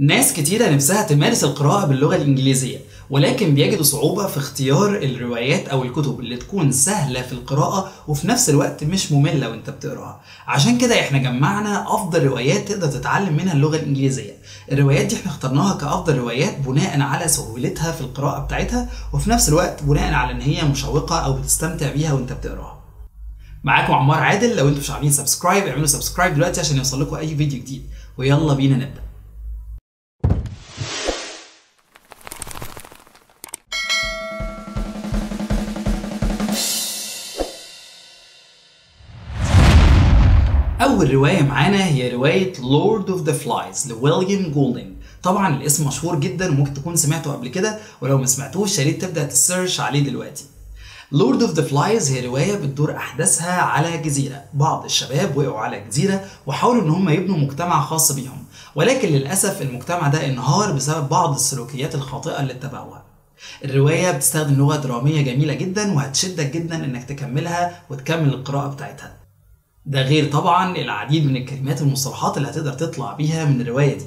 ناس كتيرة نفسها تمارس القراءة باللغة الإنجليزية ولكن بيجدوا صعوبة في اختيار الروايات أو الكتب اللي تكون سهلة في القراءة وفي نفس الوقت مش مملة وأنت بتقراها. عشان كده إحنا جمعنا أفضل روايات تقدر تتعلم منها اللغة الإنجليزية. الروايات دي إحنا اخترناها كأفضل روايات بناء على سهولتها في القراءة بتاعتها وفي نفس الوقت بناء على إن هي مشوقة أو بتستمتع بيها وأنت بتقراها. معاكم عمار عادل لو أنتم مش عاملين subscribe اعملوا subscribe دلوقتي عشان يوصل لكم أي فيديو جديد. ويلا بينا نبدأ. أول رواية معانا هي رواية Lord of the Flies لويليام جولدنج طبعا الاسم مشهور جدا وممكن تكون سمعته قبل كده ولو ما سمعتوش يا ريت تبدأ ت search عليه دلوقتي. Lord of the Flies هي رواية بتدور أحداثها على جزيرة، بعض الشباب وقعوا على جزيرة وحاولوا إن هم يبنوا مجتمع خاص بيهم، ولكن للأسف المجتمع ده انهار بسبب بعض السلوكيات الخاطئة اللي اتبعوها. الرواية بتستخدم لغة درامية جميلة جدا وهتشدك جدا إنك تكملها وتكمل القراءة بتاعتها. ده غير طبعا العديد من الكلمات والمصطلحات اللي هتقدر تطلع بيها من الرواية دي.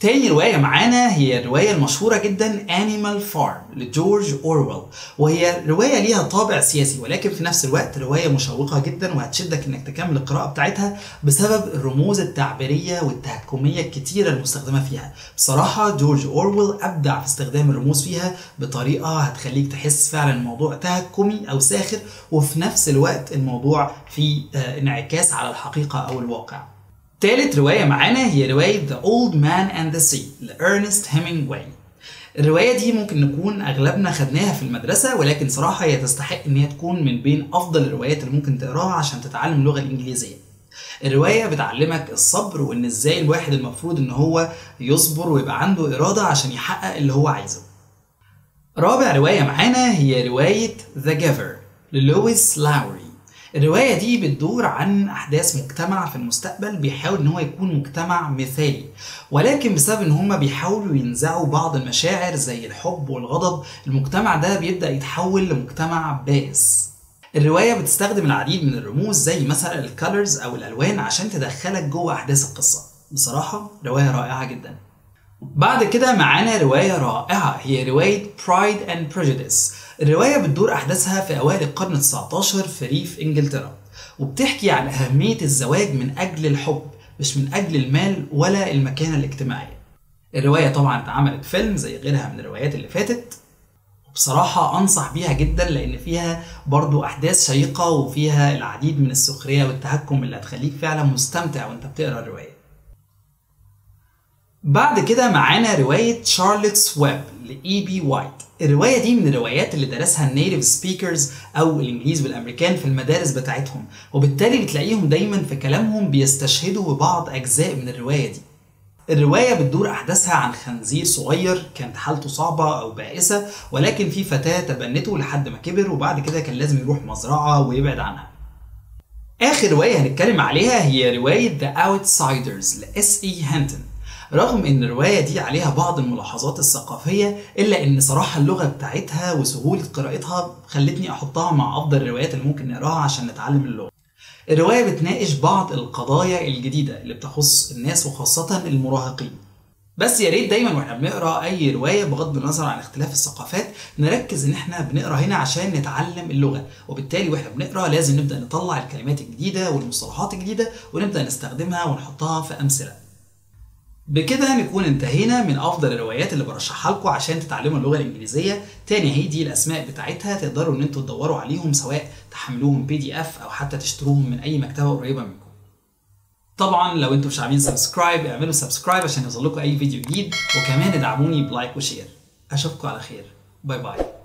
تاني رواية معانا هي الرواية المشهورة جدا Animal Farm لجورج أورويل. وهي رواية ليها طابع سياسي ولكن في نفس الوقت رواية مشوقة جدا وهتشدك إنك تكمل القراءة بتاعتها بسبب الرموز التعبيرية والتهكمية الكتيرة المستخدمة فيها. بصراحة جورج أورويل أبدع في استخدام الرموز فيها بطريقة هتخليك تحس فعلا الموضوع تهكمي أو ساخر وفي نفس الوقت الموضوع فيه انعكاس على الحقيقة أو الواقع. تالت رواية معانا هي رواية The Old Man and the Sea لإرنست هيمنجواي الرواية دي ممكن نكون أغلبنا خدناها في المدرسة ولكن صراحة هي تستحق إن هي تكون من بين أفضل الروايات اللي ممكن تقراها عشان تتعلم اللغة الإنجليزية. الرواية بتعلمك الصبر وإن إزاي الواحد المفروض إن هو يصبر ويبقى عنده إرادة عشان يحقق اللي هو عايزه. رابع رواية معانا هي رواية The Giver للويس لاوري الرواية دي بتدور عن أحداث مجتمع في المستقبل بيحاول إن هو يكون مجتمع مثالي. ولكن بسبب إن هما بيحاولوا ينزعوا بعض المشاعر زي الحب والغضب المجتمع ده بيبدأ يتحول لمجتمع بائس. الرواية بتستخدم العديد من الرموز زي مثلا الكالرز أو الألوان عشان تدخلك جوه أحداث القصة. بصراحة رواية رائعة جدا. بعد كده معانا رواية رائعة هي رواية Pride and Prejudice. الرواية بتدور أحداثها في أوائل القرن ال19 في ريف إنجلترا وبتحكي عن أهمية الزواج من أجل الحب مش من أجل المال ولا المكانة الاجتماعية. الرواية طبعا اتعملت فيلم زي غيرها من الروايات اللي فاتت وبصراحة أنصح بيها جدا لأن فيها برضو أحداث شيقة وفيها العديد من السخرية والتهكم اللي هتخليك فعلا مستمتع وأنت بتقرأ الرواية. بعد كده معانا رواية Charlotte's Web. لإي بي وايت الرواية دي من الروايات اللي درسها ال native speakers أو الإنجليز والأمريكان في المدارس بتاعتهم وبالتالي بتلاقيهم دايما في كلامهم بيستشهدوا ببعض أجزاء من الرواية دي. الرواية بتدور أحداثها عن خنزير صغير كانت حالته صعبة أو بائسة ولكن في فتاة تبنته لحد ما كبر وبعد كده كان لازم يروح مزرعة ويبعد عنها. آخر رواية هنتكلم عليها هي رواية The Outsiders لإس إي هانتون رغم إن الرواية دي عليها بعض الملاحظات الثقافية إلا إن صراحة اللغة بتاعتها وسهولة قراءتها خلتني أحطها مع أفضل الروايات اللي ممكن نقراها عشان نتعلم اللغة. الرواية بتناقش بعض القضايا الجديدة اللي بتخص الناس وخاصة المراهقين. بس يا ريت دايما وإحنا بنقرأ أي رواية بغض النظر عن اختلاف الثقافات نركز إن إحنا بنقرأ هنا عشان نتعلم اللغة. وبالتالي وإحنا بنقرأ لازم نبدأ نطلع الكلمات الجديدة والمصطلحات الجديدة ونبدأ نستخدمها ونحطها في أمثلة. بكده نكون انتهينا من أفضل الروايات اللي برشحها لكم عشان تتعلموا اللغة الإنجليزية. تاني هي دي الأسماء بتاعتها تقدروا إن أنتوا تدوروا عليهم سواء تحملوهم PDF أو حتى تشتروهم من أي مكتبة قريبة منكم. طبعا لو أنتوا مش عاملين subscribe اعملوا subscribe عشان يوصل لكم أي فيديو جديد. وكمان ادعموني ب like و share. أشوفكم على خير. bye bye